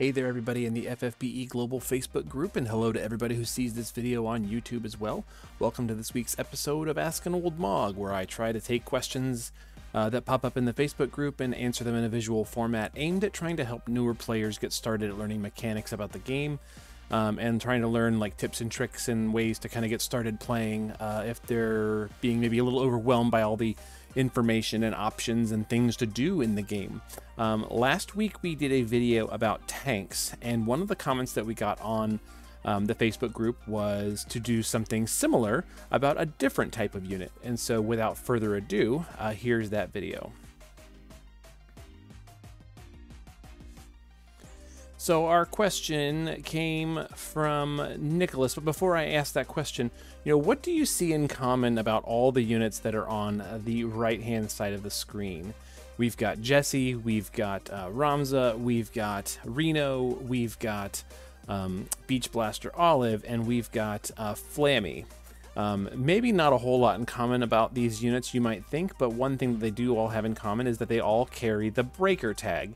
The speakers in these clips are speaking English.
Hey there, everybody in the FFBE Global Facebook group, and hello to everybody who sees this video on YouTube as well. Welcome to this week's episode of Ask an Old Mog, where I try to take questions uh, that pop up in the Facebook group and answer them in a visual format aimed at trying to help newer players get started at learning mechanics about the game um, and trying to learn like tips and tricks and ways to kind of get started playing uh, if they're being maybe a little overwhelmed by all the information and options and things to do in the game. Um, last week we did a video about tanks, and one of the comments that we got on um, the Facebook group was to do something similar about a different type of unit. And so without further ado, uh, here's that video. So our question came from Nicholas, but before I ask that question, you know, what do you see in common about all the units that are on the right-hand side of the screen? We've got Jesse, we've got uh, Ramza, we've got Reno, we've got um, Beach Blaster Olive, and we've got uh, Flammy. Um, maybe not a whole lot in common about these units, you might think, but one thing that they do all have in common is that they all carry the breaker tag.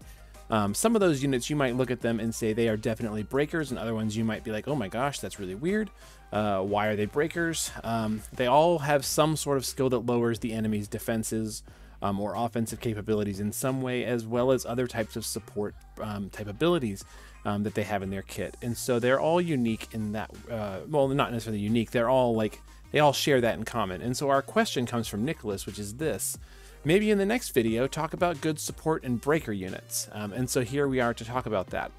Um, some of those units, you might look at them and say they are definitely breakers, and other ones you might be like, oh my gosh, that's really weird. Uh, why are they breakers? Um, they all have some sort of skill that lowers the enemy's defenses um, or offensive capabilities in some way, as well as other types of support um, type abilities um, that they have in their kit. And so they're all unique in that, uh, well, not necessarily unique, they're all like, they all share that in common. And so our question comes from Nicholas, which is this. Maybe in the next video, talk about good support and breaker units. Um, and so here we are to talk about that.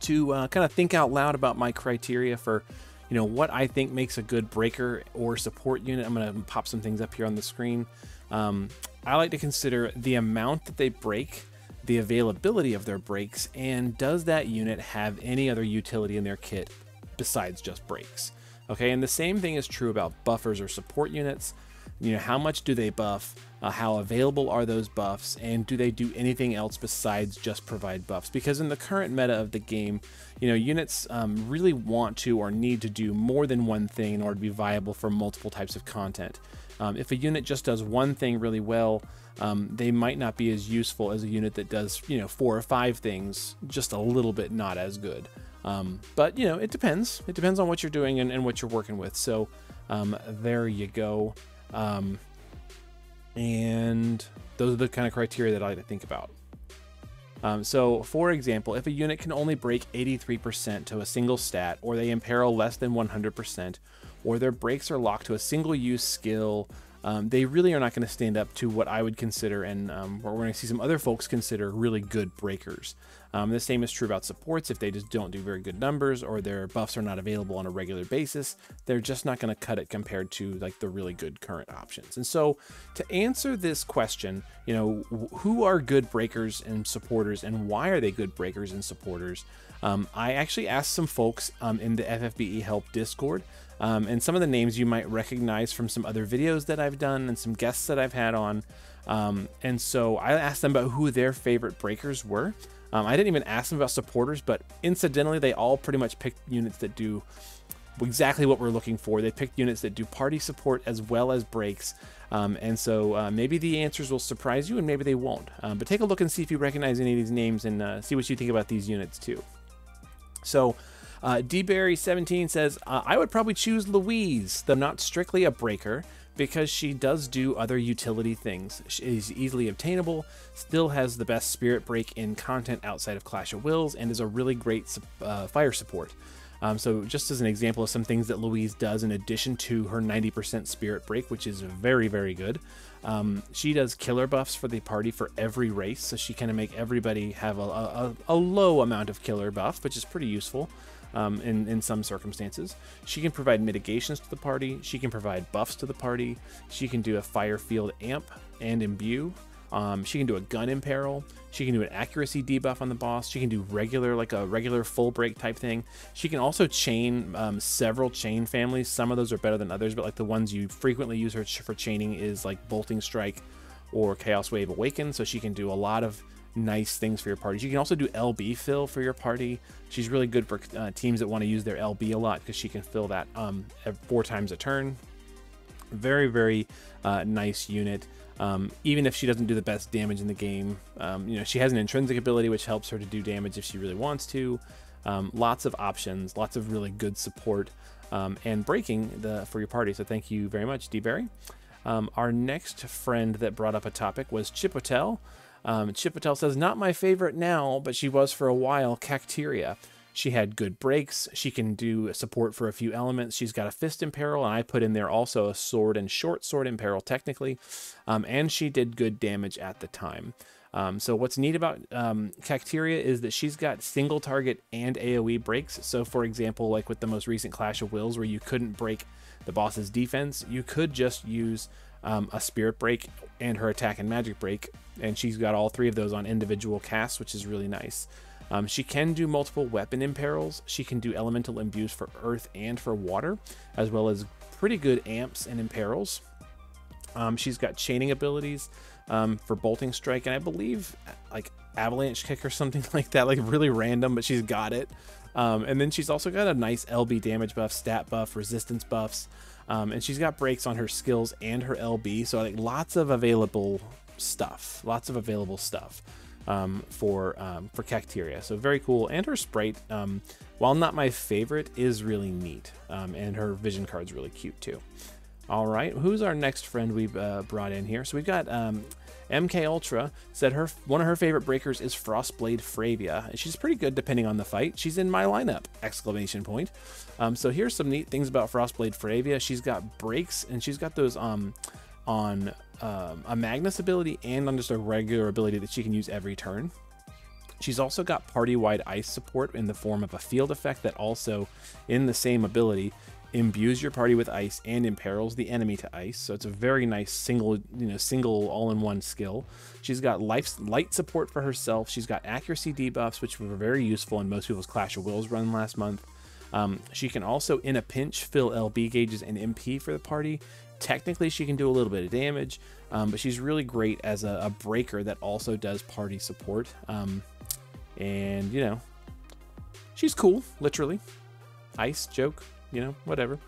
To uh, kind of think out loud about my criteria for, you know, what I think makes a good breaker or support unit, I'm going to pop some things up here on the screen. Um, I like to consider the amount that they break, the availability of their breaks, and does that unit have any other utility in their kit besides just breaks? Okay, and the same thing is true about buffers or support units. You know, how much do they buff? Uh, how available are those buffs? And do they do anything else besides just provide buffs? Because in the current meta of the game, you know, units um, really want to or need to do more than one thing in order to be viable for multiple types of content. Um, if a unit just does one thing really well, um, they might not be as useful as a unit that does, you know, four or five things just a little bit not as good. Um, but, you know, it depends. It depends on what you're doing and, and what you're working with. So um, there you go. Um, and those are the kind of criteria that I like to think about. Um, so, for example, if a unit can only break 83% to a single stat, or they imperil less than 100%, or their breaks are locked to a single use skill um, they really are not going to stand up to what I would consider, and um, we're going to see some other folks consider really good breakers. Um, the same is true about supports. If they just don't do very good numbers or their buffs are not available on a regular basis, they're just not going to cut it compared to like the really good current options. And so, to answer this question, you know, who are good breakers and supporters, and why are they good breakers and supporters? Um, I actually asked some folks um, in the FFBE Help Discord. Um, and some of the names you might recognize from some other videos that I've done and some guests that I've had on. Um, and so I asked them about who their favorite breakers were. Um, I didn't even ask them about supporters, but incidentally, they all pretty much picked units that do exactly what we're looking for. They picked units that do party support as well as breaks. Um, and so uh, maybe the answers will surprise you and maybe they won't. Um, but take a look and see if you recognize any of these names and uh, see what you think about these units too. So uh, DBerry17 says, uh, I would probably choose Louise, though not strictly a breaker, because she does do other utility things. She is easily obtainable, still has the best spirit break in content outside of Clash of Wills, and is a really great uh, fire support. Um, so just as an example of some things that Louise does in addition to her 90% spirit break, which is very, very good. Um, she does killer buffs for the party for every race, so she kind of make everybody have a, a, a low amount of killer buff, which is pretty useful um, in, in some circumstances. She can provide mitigations to the party. She can provide buffs to the party. She can do a fire field amp and imbue. Um, she can do a gun imperil. She can do an accuracy debuff on the boss. She can do regular, like a regular full break type thing. She can also chain um, several chain families. Some of those are better than others, but like the ones you frequently use her for chaining is like Bolting Strike or Chaos Wave Awaken. So she can do a lot of nice things for your parties. You can also do LB fill for your party. She's really good for uh, teams that want to use their LB a lot because she can fill that um, four times a turn. Very, very uh, nice unit. Um, even if she doesn't do the best damage in the game, um, you know she has an intrinsic ability which helps her to do damage if she really wants to. Um, lots of options, lots of really good support, um, and breaking the for your party. So thank you very much, D Berry. Um, our next friend that brought up a topic was Chipotel. Um, Chipotel says, "Not my favorite now, but she was for a while." Cacteria. She had good breaks. She can do support for a few elements. She's got a fist imperil, and I put in there also a sword and short sword imperil, technically. Um, and she did good damage at the time. Um, so what's neat about um, Cacteria is that she's got single target and AoE breaks. So for example, like with the most recent Clash of Wills, where you couldn't break the boss's defense, you could just use um, a Spirit break and her attack and magic break, and she's got all three of those on individual casts, which is really nice. Um, she can do multiple weapon imperils. She can do elemental imbues for earth and for water, as well as pretty good amps and imperils. Um, she's got chaining abilities um, for bolting strike, and I believe like avalanche kick or something like that, like really random, but she's got it. Um, and then she's also got a nice LB damage buff, stat buff, resistance buffs, um, and she's got breaks on her skills and her LB. So like lots of available stuff, lots of available stuff um, for um, for Cacteria. So very cool. And her sprite, um, while not my favorite, is really neat. Um, and her vision card's really cute too. All right, who's our next friend we've uh, brought in here? So we've got MK um, Ultra said her one of her favorite breakers is Frostblade Fravia. and She's pretty good depending on the fight. She's in my lineup! Exclamation point. Um, so here's some neat things about Frostblade Fravia. She's got breaks and she's got those um on um, a Magnus ability and on just a regular ability that she can use every turn. She's also got party-wide ice support in the form of a field effect that also, in the same ability, imbues your party with ice and imperils the enemy to ice. So it's a very nice single, you know, single all-in-one skill. She's got life, light support for herself. She's got accuracy debuffs, which were very useful in most people's Clash of Wills run last month. Um, she can also, in a pinch, fill LB gauges and MP for the party, Technically, she can do a little bit of damage, um, but she's really great as a, a, breaker that also does party support. Um, and, you know, she's cool, literally. Ice joke, you know, whatever.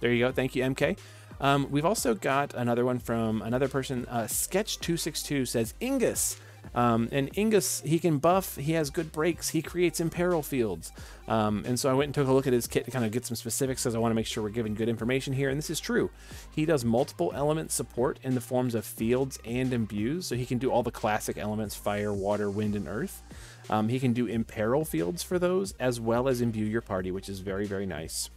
There you go. Thank you, MK. Um, we've also got another one from another person. Uh, Sketch262 says, Ingus, um, and Ingus, he can buff, he has good breaks, he creates imperil fields. Um, and so I went and took a look at his kit to kind of get some specifics because I want to make sure we're giving good information here. And this is true. He does multiple element support in the forms of fields and imbues. So he can do all the classic elements fire, water, wind, and earth. Um, he can do imperil fields for those as well as imbue your party, which is very, very nice.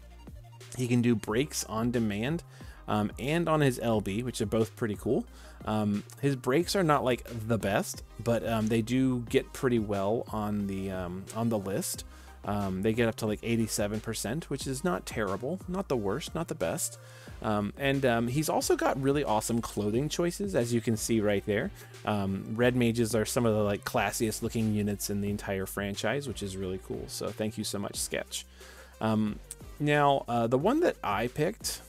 He can do breaks on demand um, and on his LB, which are both pretty cool. Um, his breaks are not like the best, but um, they do get pretty well on the um, on the list. Um, they get up to like 87%, which is not terrible, not the worst, not the best. Um, and he's also got really awesome clothing choices, as you can see right there. red mages are some of the like classiest looking units in the entire franchise, which is really cool. So thank you so much, Sketch. now, uh, the one that I picked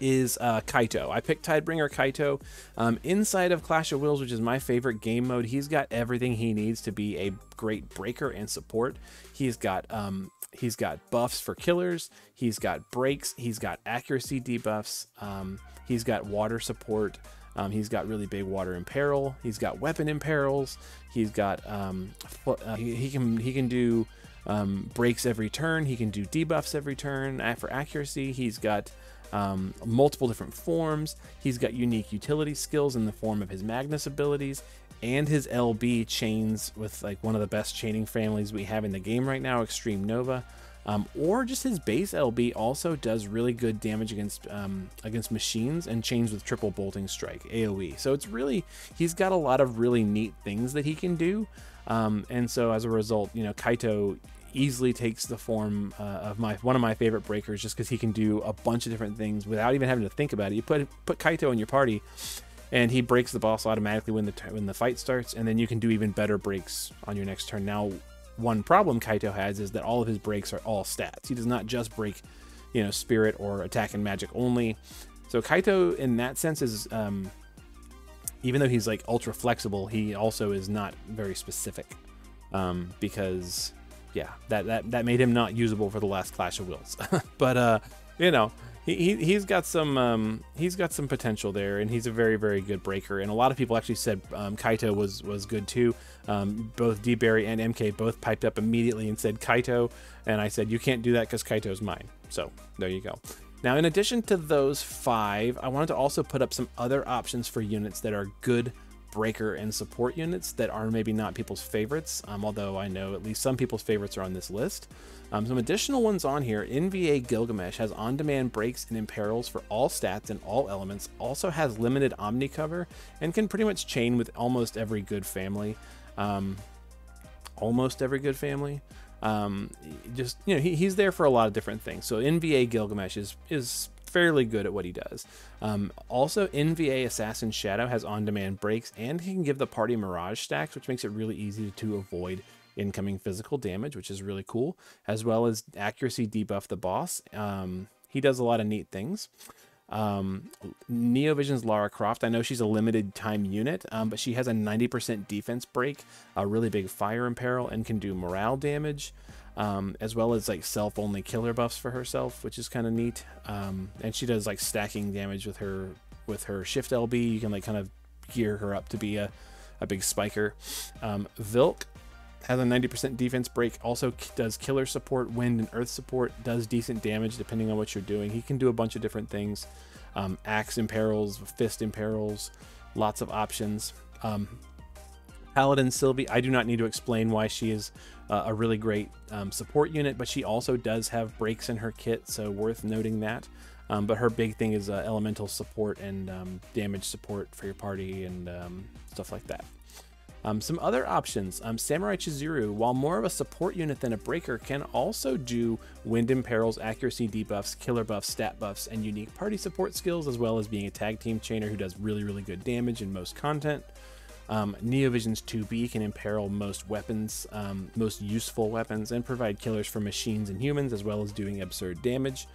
is uh, Kaito. I picked Tidebringer Kaito. Um, inside of Clash of Wills, which is my favorite game mode, he's got everything he needs to be a great breaker and support. He's got um, he's got buffs for killers. He's got breaks. He's got accuracy debuffs. Um, he's got water support. Um, he's got really big water imperil. He's got weapon imperils. He's got um, uh, he, he, can he can do um, breaks every turn. He can do debuffs every turn for accuracy. He's got um, multiple different forms. He's got unique utility skills in the form of his Magnus abilities and his LB chains with like one of the best chaining families we have in the game right now, Extreme Nova. Um, or just his base LB also does really good damage against um, against machines and chains with triple bolting strike AOE. So it's really he's got a lot of really neat things that he can do. Um, and so as a result, you know, Kaito easily takes the form uh, of my one of my favorite breakers just because he can do a bunch of different things without even having to think about it. You put put Kaito in your party, and he breaks the boss automatically when the when the fight starts, and then you can do even better breaks on your next turn. Now, one problem Kaito has is that all of his breaks are all stats. He does not just break, you know, spirit or attack and magic only. So Kaito, in that sense, is um, even though he's like ultra flexible, he also is not very specific um, because yeah, that that that made him not usable for the last Clash of Wills. but uh, you know, he, he has got some um, he's got some potential there, and he's a very very good breaker. And a lot of people actually said um, Kaito was was good too. Um, both D Berry and MK both piped up immediately and said Kaito, and I said you can't do that because Kaito's mine. So there you go. Now, in addition to those five, I wanted to also put up some other options for units that are good breaker and support units that are maybe not people's favorites, um, although I know at least some people's favorites are on this list. Um, some additional ones on here, NVA Gilgamesh has on-demand breaks and imperils for all stats and all elements, also has limited Omni cover, and can pretty much chain with almost every good family. Um, almost every good family. Um, just, you know, he, he's there for a lot of different things. So NVA Gilgamesh is, is fairly good at what he does. Um, also, NVA Assassin Shadow has on-demand breaks, and he can give the party Mirage stacks, which makes it really easy to avoid incoming physical damage, which is really cool, as well as accuracy debuff the boss. Um, he does a lot of neat things. Um, Neovision's Lara Croft, I know she's a limited time unit, um, but she has a 90% defense break, a really big fire imperil, and can do morale damage, um, as well as like self only killer buffs for herself, which is kind of neat. Um, and she does like stacking damage with her with her shift LB. You can like kind of gear her up to be a, a big spiker. Um, Vilk has a 90% defense break, also does killer support, wind, and earth support, does decent damage depending on what you're doing. He can do a bunch of different things. Um, axe imperils, fist imperils, lots of options. Um, Paladin Sylvie, I do not need to explain why she is uh, a really great um, support unit, but she also does have breaks in her kit, so worth noting that. Um, but her big thing is uh, elemental support and um, damage support for your party and um, stuff like that. Um, some other options, um, Samurai Chizuru, while more of a support unit than a breaker, can also do wind imperils, accuracy debuffs, killer buffs, stat buffs, and unique party support skills, as well as being a tag team chainer who does really, really good damage in most content. Um, Neovision's 2B can imperil most weapons, um, most useful weapons, and provide killers for machines and humans, as well as doing absurd damage.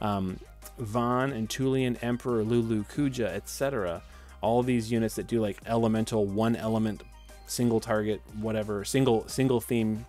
Um, and Tulian, Emperor, Lulu, Kuja, etc. All these units that do like elemental one element single target, whatever, single single theme,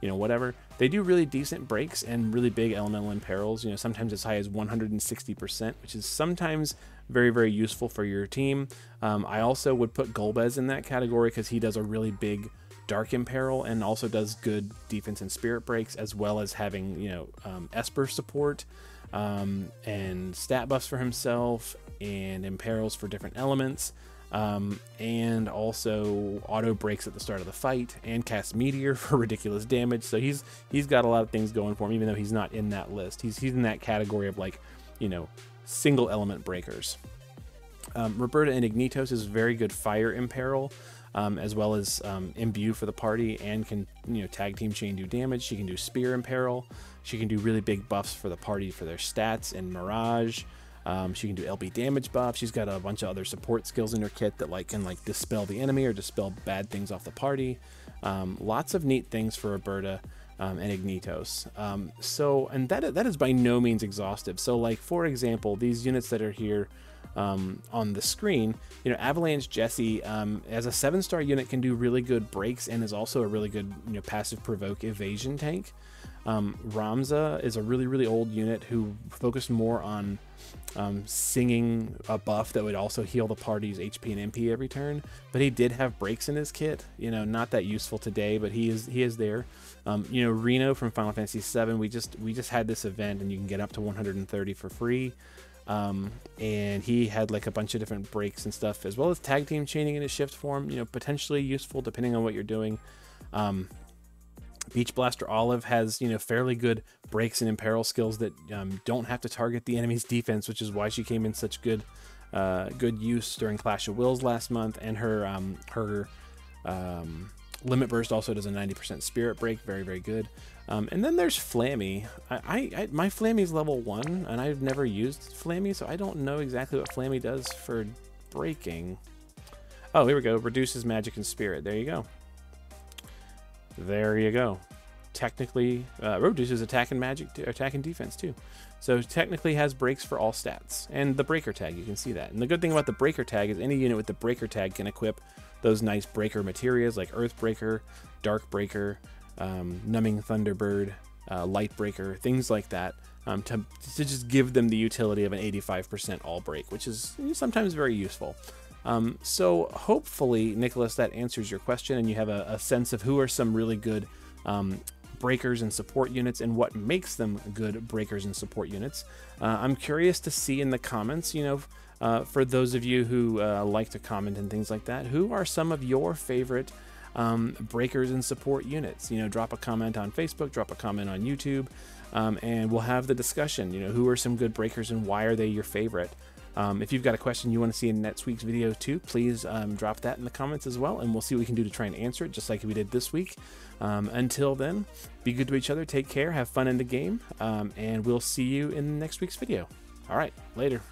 you know, whatever. They do really decent breaks and really big elemental imperils. You know, sometimes as high as 160%, which is sometimes very very useful for your team. Um, I also would put Golbez in that category because he does a really big dark imperil and also does good defense and spirit breaks as well as having you know um, Esper support um, and stat buffs for himself and imperils for different elements um, and also auto breaks at the start of the fight and casts meteor for ridiculous damage. So he's he's got a lot of things going for him even though he's not in that list. He's he's in that category of like you know single element breakers. Um, roberta inignitos is very good fire imperil um, as well as um, imbue for the party and can you know tag team chain do damage. She can do spear imperil she can do really big buffs for the party for their stats and mirage um, she can do LB damage buff. She's got a bunch of other support skills in her kit that like can like dispel the enemy or dispel bad things off the party. Um, lots of neat things for Roberta um, and Ignitos. Um, so, and that that is by no means exhaustive. So, like for example, these units that are here um, on the screen, you know, Avalanche Jesse um, as a seven star unit can do really good breaks and is also a really good you know passive provoke evasion tank. Um, Ramza is a really, really old unit who focused more on um, singing a buff that would also heal the party's HP and MP every turn. But he did have breaks in his kit. You know, not that useful today, but he is he is there. Um, you know, Reno from Final Fantasy VII. We just we just had this event, and you can get up to 130 for free. Um, and he had like a bunch of different breaks and stuff, as well as tag team chaining in his shift form. You know, potentially useful depending on what you're doing. Um, Beach Blaster Olive has, you know, fairly good breaks and imperil skills that um, don't have to target the enemy's defense, which is why she came in such good uh, good use during Clash of Wills last month. And her um, her um, Limit Burst also does a 90% Spirit Break, very very good. Um, and then there's Flammy. I, I, I my Flammy's level one, and I've never used Flammy, so I don't know exactly what Flammy does for breaking. Oh, here we go. Reduces magic and spirit. There you go. There you go. Technically, uh, reduces attack and magic, attack and defense too. So technically has breaks for all stats. And the breaker tag, you can see that. And the good thing about the breaker tag is any unit with the breaker tag can equip those nice breaker materials like Earth Breaker, Dark Breaker, um, Numbing Thunderbird, uh, Lightbreaker, things like that, um, to, to just give them the utility of an 85% all break, which is sometimes very useful. Um, so hopefully, Nicholas, that answers your question, and you have a, a sense of who are some really good um, breakers and support units and what makes them good breakers and support units. Uh, I'm curious to see in the comments, you know, uh, for those of you who uh, like to comment and things like that, who are some of your favorite um, breakers and support units? You know, drop a comment on Facebook, drop a comment on YouTube, um, and we'll have the discussion. You know, who are some good breakers and why are they your favorite? Um, if you've got a question you want to see in next week's video too, please um, drop that in the comments as well, and we'll see what we can do to try and answer it, just like we did this week. Um, until then, be good to each other, take care, have fun in the game, um, and we'll see you in next week's video. All right, later.